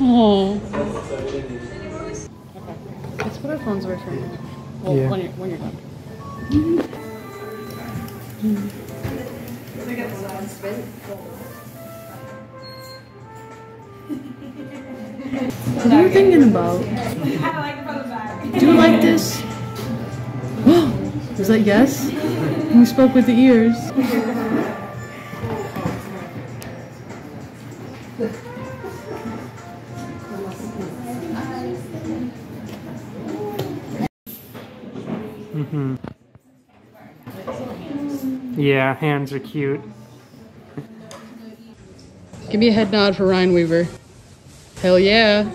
Oh. Let's put our phones away from you. Well, Yeah. when you're when you're done. What are you thinking about? Do you like this? Is that yes? You spoke with the ears. Mm-hmm. Yeah, hands are cute. Give me a head nod for Ryan Weaver. Hell yeah.